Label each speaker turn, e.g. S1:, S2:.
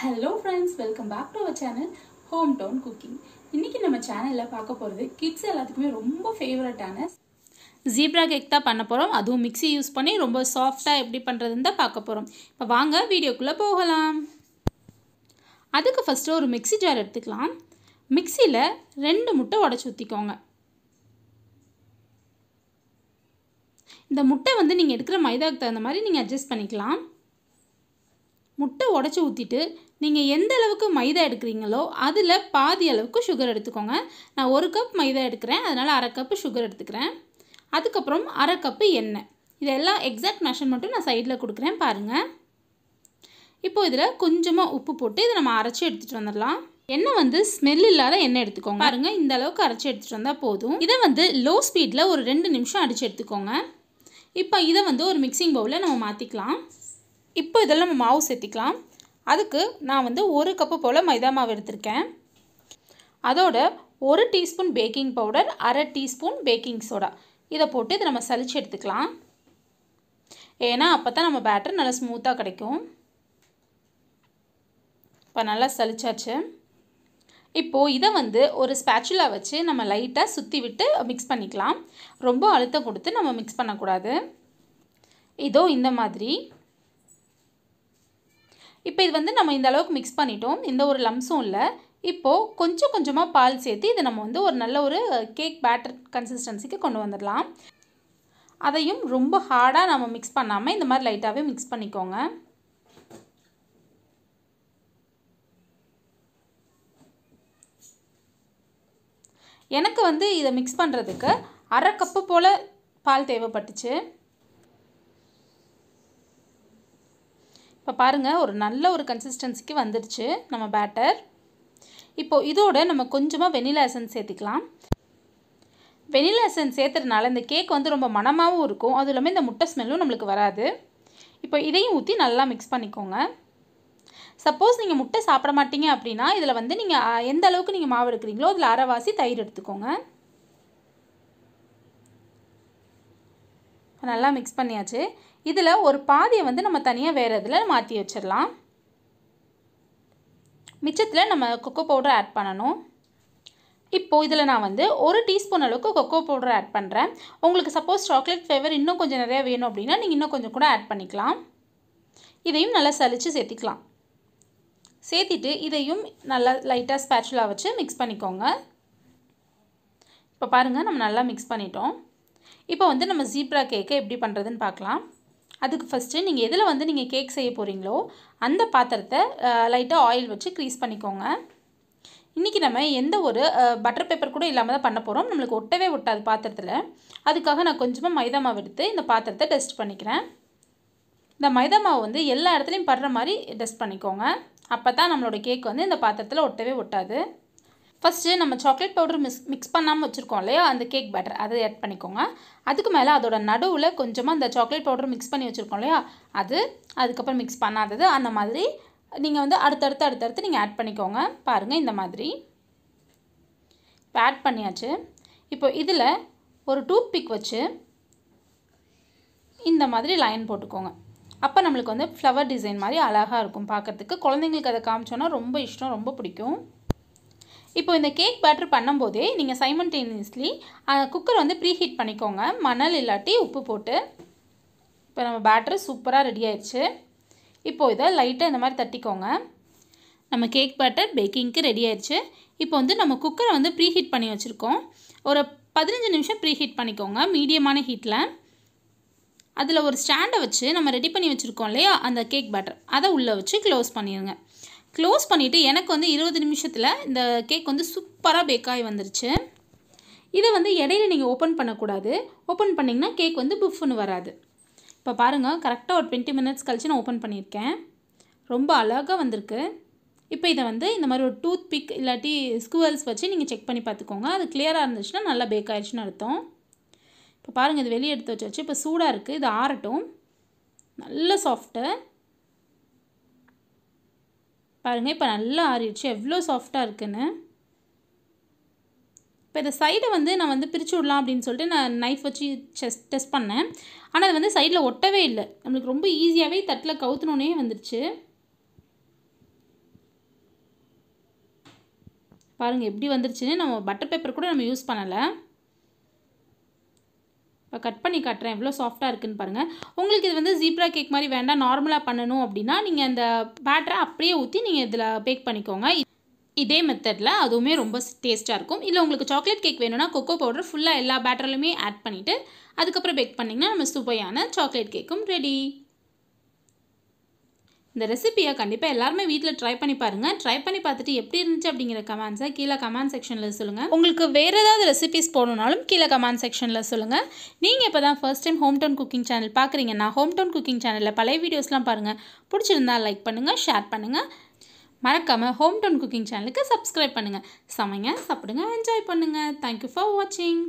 S1: Hello friends welcome back to our channel home town cooking இன்னைக்கு நம்ம சேனலில் பார்க்க போகிறது கிட்ஸ் எல்லாத்துக்குமே ரொம்ப ஃபேவரட்டான ஜீப்ரா கேக் தான் பண்ண போகிறோம் அதுவும் மிக்ஸி யூஸ் பண்ணி ரொம்ப சாஃப்டாக எப்படி பண்ணுறதுன்னு தான் பார்க்க போகிறோம் இப்போ வாங்க வீடியோக்குள்ளே போகலாம். அதுக்கு ஃபஸ்ட்டு ஒரு மிக்ஸி ஜார் எடுத்துக்கலாம். மிக்சியில் ரெண்டு முட்டை உடச்சி ஊற்றிக்கோங்க இந்த முட்டை வந்து நீங்கள் எடுக்கிற மைதாவுக்கு தகுந்த மாதிரி நீங்கள் அட்ஜஸ்ட் பண்ணிக்கலாம். முட்டை உடச்சி ஊற்றிட்டு நீங்கள் எந்த அளவுக்கு மைதா எடுக்கிறீங்களோ அதில் பாதி அளவுக்கு சுகர் எடுத்துக்கோங்க. நான் ஒரு கப் மைதா எடுக்கிறேன் அதனால் அரை கப்பு சுகர் எடுத்துக்கிறேன். அதுக்கப்புறம் அரை கப்பு எண்ணெய். இதெல்லாம் எக்ஸாக்ட் மெஷர்மெண்ட்டும் நான் சைடில் கொடுக்குறேன் பாருங்கள் இப்போ இதில் கொஞ்சமாக உப்பு போட்டு இதை நம்ம அரைச்சி எடுத்துகிட்டு வந்துடலாம். எண்ணெய் வந்து ஸ்மெல் இல்லாத எண்ணெய் எடுத்துக்கோங்க. பாருங்கள் இந்த அளவுக்கு அரைச்சி எடுத்துகிட்டு வந்தால் போதும். இதை வந்து லோ ஸ்பீடில் ஒரு ரெண்டு நிமிஷம் அடித்து எடுத்துக்கோங்க. இப்போ இதை வந்து ஒரு மிக்சிங் பவுலில் நம்ம மாற்றிக்கலாம் இப்போ இதில் நம்ம மாவு சேர்த்திக்கலாம். அதுக்கு நான் வந்து ஒரு கப்பு போல் மைதா மாவு எடுத்திருக்கேன். அதோட ஒரு டீஸ்பூன் பேக்கிங் பவுடர் அரை டீஸ்பூன் பேக்கிங் சோடா. இதை போட்டு இதை நம்ம சலிச்சு எடுத்துக்கலாம். ஏன்னா அப்போ தான் நம்ம பேட்டர் நல்லா ஸ்மூத்தாக கிடைக்கும். இப்போ நல்லா சலிச்சாச்சு. இப்போது இதை வந்து ஒரு ஸ்பேச்சுலா வச்சு நம்ம லைட்டாக சுற்றி விட்டு மிக்ஸ் பண்ணிக்கலாம். ரொம்ப அழுத்தம் கொடுத்து நம்ம மிக்ஸ் பண்ணக்கூடாது. இதோ இந்த மாதிரி. இப்போ இது வந்து நம்ம இந்த அளவுக்கு மிக்ஸ் பண்ணிட்டோம். இந்த ஒரு லம்ஸும் இல்லை. இப்போது கொஞ்சம் கொஞ்சமாக பால் சேர்த்து இதை நம்ம வந்து ஒரு நல்ல ஒரு கேக் பேட்டர் கன்சிஸ்டன்சிக்கு கொண்டு வந்துடலாம். அதையும் ரொம்ப ஹார்டாக நம்ம மிக்ஸ் பண்ணாமல் இந்த மாதிரி லைட்டாகவே மிக்ஸ் பண்ணிக்கோங்க. எனக்கு வந்து இதை மிக்ஸ் பண்ணுறதுக்கு அரை கப்பு போல் பால் தேவைப்பட்டுச்சு. இப்போ பாருங்கள் ஒரு நல்ல ஒரு கன்சிஸ்டன்சிக்கு வந்துடுச்சு நம்ம பேட்டர் இப்போது இதோட நம்ம கொஞ்சமாக வெனிலா எசன்ஸ் சேர்த்திக்கலாம். வெனிலா எசன்ஸ் சேர்த்துறதுனால இந்த கேக் வந்து ரொம்ப மணமாகவும் இருக்கும். அதுவும் இல்லாமல் இந்த முட்டை ஸ்மெல்லும் நம்மளுக்கு வராது. இப்போ இதையும் ஊற்றி நல்லா மிக்ஸ் பண்ணிக்கோங்க. சப்போஸ் நீங்கள் முட்டை சாப்பிட மாட்டீங்க அப்படின்னா இதில் வந்து நீங்கள் எந்த அளவுக்கு நீங்கள் மாவு எடுக்கிறீங்களோ அதில் அரைவாசி தயிர் எடுத்துக்கோங்க. நல்லா மிக்ஸ் பண்ணியாச்சு. இதில் ஒரு பாதியை வந்து நம்ம தனியாக வேறு இதில் மாற்றி வச்சிடலாம். மிச்சத்தில் நம்ம கொக்கோ பவுடர் ஆட் பண்ணணும். இப்போது இதில் நான் வந்து ஒரு டீஸ்பூன் அளவுக்கு கொக்கோ பவுடர் ஆட் பண்ணுறேன் உங்களுக்கு சப்போஸ் சாக்லேட் ஃப்ளேவர் இன்னும் கொஞ்சம் நிறையா வேணும் அப்படின்னா நீங்கள் இன்னும் கொஞ்சம் கூட ஆட் பண்ணிக்கலாம். இதையும் நல்லா சலித்து சேர்த்திக்கலாம். சேர்த்திட்டு இதையும் நல்லா லைட்டாக ஸ்பேச்சுலாக வச்சு மிக்ஸ் பண்ணிக்கோங்க. இப்போ பாருங்கள் நம்ம நல்லா மிக்ஸ் பண்ணிட்டோம். இப்போ வந்து நம்ம ஜீப்ரா கேக்கை எப்படி பண்ணுறதுன்னு பார்க்கலாம். அதுக்கு ஃபஸ்ட்டு நீங்கள் எதில் வந்து நீங்கள் கேக் செய்ய போகிறீங்களோ அந்த பாத்திரத்தை லைட்டாக ஆயில் வச்சு க்ரீஸ் பண்ணிக்கோங்க. இன்றைக்கி நம்ம எந்த ஒரு பட்டர் பேப்பர் கூட இல்லாமல் தான் பண்ண போகிறோம் நம்மளுக்கு ஒட்டவே ஒட்டாது பாத்திரத்தில். அதுக்காக நான் கொஞ்சமாக மைதா மாவு எடுத்து இந்த பாத்திரத்தை டஸ்ட் பண்ணிக்கிறேன். இந்த மைதா மாவு வந்து எல்லா இடத்துலையும் படுற மாதிரி டஸ்ட் பண்ணிக்கோங்க. அப்போ தான் நம்மளோட கேக் வந்து இந்த பாத்திரத்தில் ஒட்டவே ஒட்டாது. ஃபஸ்ட்டு நம்ம சாக்லேட் பவுடர் மிஸ் மிக்ஸ் பண்ணாமல் வச்சுருக்கோம் இல்லையா? அந்த கேக் பேட்டர் அதை ஆட் பண்ணிக்கோங்க. அதுக்கு மேலே அதோட நடுவில் கொஞ்சமாக அந்த சாக்லேட் பவுடர் மிக்ஸ் பண்ணி வச்சுருக்கோம் இல்லையா? அது அதுக்கப்புறம் மிக்ஸ் பண்ணாதது. அந்த மாதிரி நீங்கள் வந்து அடுத்தடுத்து அடுத்தடுத்து நீங்கள் ஆட் பண்ணிக்கோங்க. பாருங்கள் இந்த மாதிரி. இப்போ ஆட் பண்ணியாச்சு. இப்போ இதில் ஒரு டூத் பிக் வச்சு இந்த மாதிரி லைன் போட்டுக்கோங்க. அப்போ நம்மளுக்கு வந்து ஃப்ளவர் டிசைன் மாதிரி அழகாக இருக்கும். பார்க்குறதுக்கு குழந்தைங்களுக்கு அதை காமிச்சோன்னா ரொம்ப இஷ்டம் ரொம்ப பிடிக்கும். இப்போ இந்த கேக் பேட்டர் பண்ணும்போதே நீங்கள் சைமன்டேனியஸ்லி குக்கர் வந்து ப்ரீ ஹீட் பண்ணிக்கோங்க. மணல் இல்லாட்டி உப்பு போட்டு. இப்போ நம்ம பேட்டர் சூப்பராக ரெடி ஆயிடுச்சு. இப்போது இதை லைட்டாக இந்த மாதிரி தட்டிக்கோங்க. நம்ம கேக் பேட்டர் பேக்கிங்க்கு ரெடி ஆயிடுச்சு. இப்போ வந்து நம்ம குக்கரை வந்து ப்ரீ ஹீட் பண்ணி வச்சுருக்கோம். ஒரு பதினஞ்சு நிமிஷம் ப்ரீ ஹீட் பண்ணிக்கோங்க மீடியமான ஹீட்டில் அதில் ஒரு ஸ்டாண்டை வச்சு நம்ம ரெடி பண்ணி வச்சுருக்கோம் இல்லையா? அந்த கேக் பேட்டர் அதை உள்ளே வச்சு க்ளோஸ் பண்ணிடுங்க. க்ளோஸ் பண்ணிவிட்டு எனக்கு வந்து இருபது நிமிஷத்தில் இந்த கேக் வந்து சூப்பராக பேக்காகி வந்துருச்சு. இதை வந்து இடையில நீங்கள் ஓப்பன் பண்ணக்கூடாது. ஓப்பன் பண்ணிங்கன்னா கேக் வந்து புஃப்னு வராது. இப்போ பாருங்கள் கரெக்டாக ஒரு டுவெண்ட்டி மினிட்ஸ் கழிச்சு நான் ஓப்பன் பண்ணியிருக்கேன். ரொம்ப அழகாக வந்திருக்கு. இப்போ இதை வந்து இந்த மாதிரி ஒரு டூத் பிக் இல்லாட்டி ஸ்குவல்ஸ் வச்சு நீங்கள் செக் பண்ணி பார்த்துக்கோங்க. அது கிளியராக இருந்துச்சுன்னா நல்லா பேக் ஆயிடுச்சுன்னு அர்த்தம். இப்போ பாருங்கள் இது வெளியே எடுத்து வச்சாச்சு. இப்போ சூடாக இருக்குது இது ஆறட்டும். நல்ல சாஃப்ட்டு பாருங்கள் இப்போ நல்லா ஆறிடுச்சு. எவ்வளோ சாஃப்டாக இருக்குன்னு. இப்போ இந்த சைடை வந்து நான் வந்து பிரித்து விடலாம் அப்படின்னு சொல்லிட்டு நான் நைஃப் வச்சு செஸ் டெஸ்ட் பண்ணேன். ஆனால் அது வந்து சைடில் ஒட்டவே இல்லை. நம்மளுக்கு ரொம்ப ஈஸியாகவே தட்டில் கவுத்துனோன்னே வந்துடுச்சு பாருங்கள் எப்படி வந்துருச்சுன்னு நம்ம பட்டர் பேப்பர் கூட நம்ம யூஸ் பண்ணலை. இப்போ கட் பண்ணி காட்டுறேன். எவ்வளோ சாஃப்டாக இருக்குன்னு பாருங்கள் உங்களுக்கு இது வந்து ஜீப்ரா கேக் மாதிரி வேண்டாம். நார்மலாக பண்ணணும் அப்படின்னா நீங்கள் அந்த பேட்டரை அப்படியே ஊற்றி நீங்கள் இதில் பேக் பண்ணிக்கோங்க. இதே மெத்தடில் அதுவுமே ரொம்ப டேஸ்ட்டாக இருக்கும். இல்லை உங்களுக்கு சாக்லேட் கேக் வேணும்னா கொக்கோ பவுடர் ஃபுல்லாக எல்லா பேட்டர்லையுமே ஆட் பண்ணிவிட்டு அதுக்கப்புறம் பேக் பண்ணிங்கன்னா நம்ம சுவையான சாக்லேட் கேக்கும் ரெடி இந்த ரெசிபியை கண்டிப்பாக எல்லாருமே வீட்டில் ட்ரை பண்ணி பாருங்கள் ட்ரை பண்ணி பார்த்துட்டு எப்படி இருந்துச்சு அப்படிங்கிற கமெண்ட்ஸை கீழே கமெண்ட் செக்ஷனில் சொல்லுங்கள் உங்களுக்கு வேறு ஏதாவது ரெசிபிஸ் போடணுனாலும் கீழே கமெண்ட் செக்ஷனில் சொல்லுங்கள் நீங்கள் இப்போ தான் first time home town cooking channel பார்க்குறீங்கன்னா ஹோம் டவுன் குக்கிங் சேனலில் பழைய வீடியோஸ்லாம் பாருங்கள் பிடிச்சிருந்தா லைக் பண்ணுங்கள் ஷேர் பண்ணுங்கள் மறக்காமல் ஹோம் டவுன் குக்கிங் சேனலுக்கு சப்ஸ்கிரைப் பண்ணுங்கள் சமைங்க சாப்பிடுங்க என்ஜாய் பண்ணுங்கள் தேங்க்யூ ஃபார் வாட்சிங்